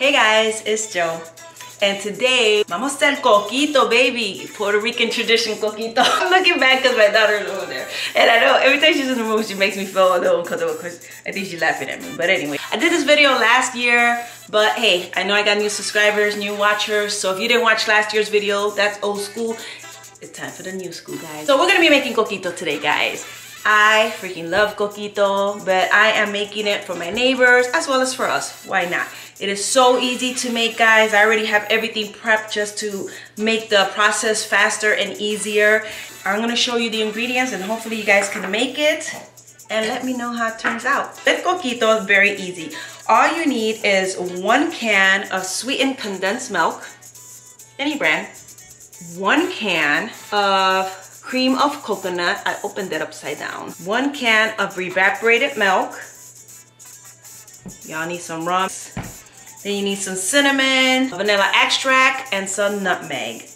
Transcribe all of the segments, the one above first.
Hey guys, it's Joe. And today, vamos a hacer coquito, baby. Puerto Rican tradition coquito. I'm looking back because my daughter's over there. And I know every time she's in the room, she makes me feel a little uncomfortable because I think she's laughing at me. But anyway, I did this video last year, but hey, I know I got new subscribers, new watchers. So if you didn't watch last year's video, that's old school. It's time for the new school, guys. So we're gonna be making coquito today, guys. I freaking love coquito, but I am making it for my neighbors as well as for us. Why not? It is so easy to make, guys. I already have everything prepped just to make the process faster and easier. I'm gonna show you the ingredients and hopefully you guys can make it and let me know how it turns out. This coquito is very easy. All you need is one can of sweetened condensed milk, any brand, one can of cream of coconut. I opened it upside down. One can of evaporated milk. Y'all need some rum. Then you need some cinnamon, vanilla extract, and some nutmeg.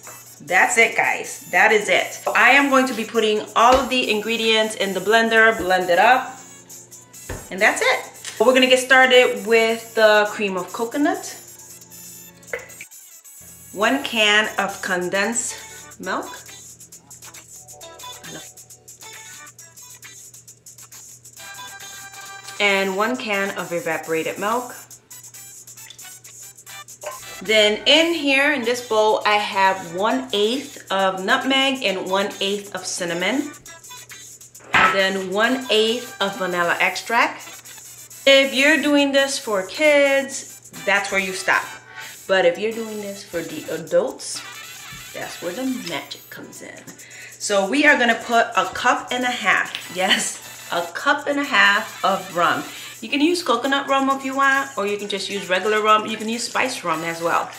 That's it, guys. That is it. I am going to be putting all of the ingredients in the blender, blend it up, and that's it. We're gonna get started with the cream of coconut. One can of condensed milk. And one can of evaporated milk. Then in here, in this bowl, I have 1 8th of nutmeg and 1 8th of cinnamon. And then 1 8th of vanilla extract. If you're doing this for kids, that's where you stop. But if you're doing this for the adults, that's where the magic comes in. So we are gonna put a cup and a half, yes, a cup and a half of rum. You can use coconut rum if you want, or you can just use regular rum. You can use spice rum as well.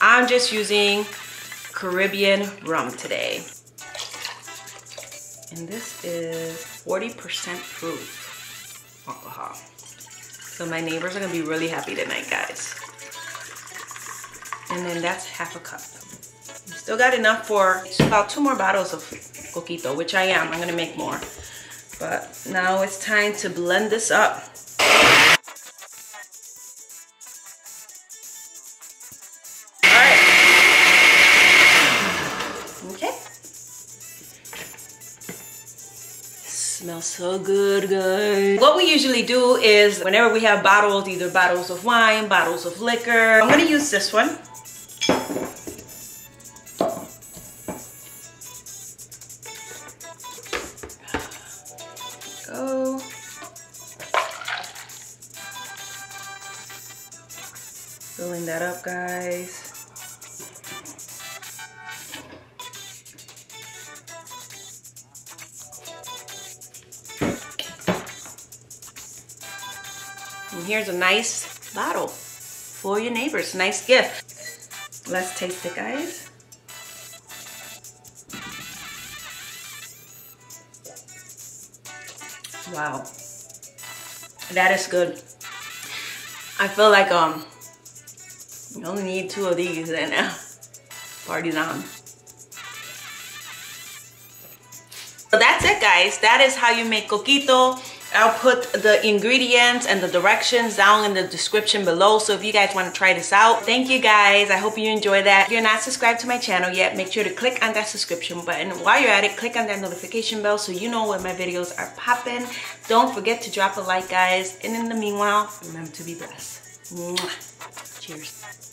I'm just using Caribbean rum today. And this is 40% proof alcohol. So my neighbors are gonna be really happy tonight, guys. And then that's half a cup. Still got enough for about two more bottles of coquito, which I am. I'm gonna make more. But now it's time to blend this up. Smells so good guys what we usually do is whenever we have bottles either bottles of wine bottles of liquor i'm gonna use this one go filling that up guys And here's a nice bottle for your neighbors. Nice gift. Let's taste it, guys. Wow. That is good. I feel like um you only need two of these and uh, party's on. So that's it guys. That is how you make coquito. I'll put the ingredients and the directions down in the description below. So if you guys want to try this out, thank you guys. I hope you enjoy that. If you're not subscribed to my channel yet, make sure to click on that subscription button. While you're at it, click on that notification bell so you know when my videos are popping. Don't forget to drop a like, guys. And in the meanwhile, remember to be blessed. Mwah. Cheers.